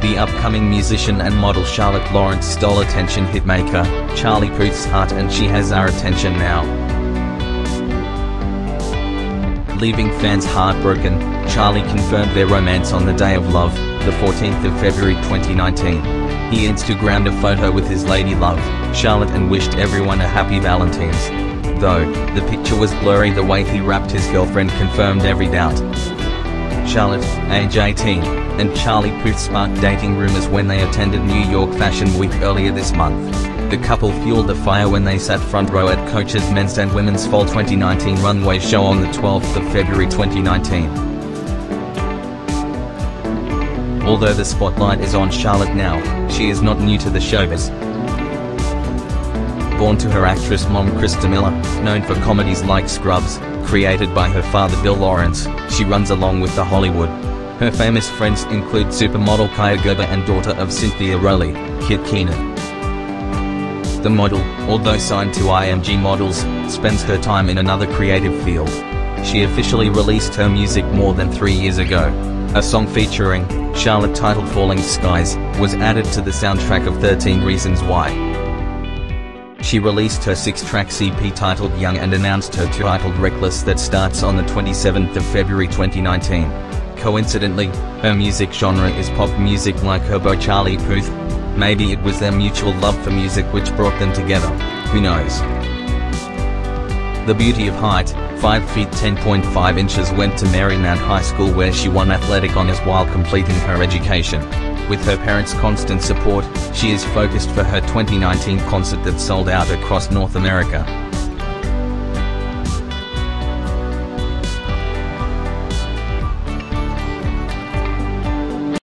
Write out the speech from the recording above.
the upcoming musician and model Charlotte Lawrence stole attention hitmaker, Charlie Puth's heart and she has our attention now. Leaving fans heartbroken, Charlie confirmed their romance on the day of love, the 14th of February 2019. He Instagrammed a photo with his lady love, Charlotte and wished everyone a happy Valentine's. Though, the picture was blurry the way he wrapped his girlfriend confirmed every doubt. Charlotte, age 18, and Charlie Puth sparked dating rumors when they attended New York Fashion Week earlier this month. The couple fueled the fire when they sat front row at Coach's men's and women's fall 2019 runway show on the 12th of February 2019. Although the spotlight is on Charlotte now, she is not new to the showbiz. Born to her actress mom Christa Miller, known for comedies like Scrubs, created by her father Bill Lawrence, she runs along with the Hollywood. Her famous friends include supermodel Kaia Gerber and daughter of Cynthia Rowley, Kit Keenan. The model, although signed to IMG Models, spends her time in another creative field. She officially released her music more than three years ago. A song featuring Charlotte titled Falling Skies was added to the soundtrack of 13 Reasons Why. She released her six-track EP titled Young and announced her titled Reckless that starts on the 27th of February 2019. Coincidentally, her music genre is pop music like her beau Charlie Puth, Maybe it was their mutual love for music which brought them together, who knows. The beauty of height, 5 feet 10.5 inches went to Marymount High School where she won athletic honors while completing her education. With her parents' constant support, she is focused for her 2019 concert that sold out across North America.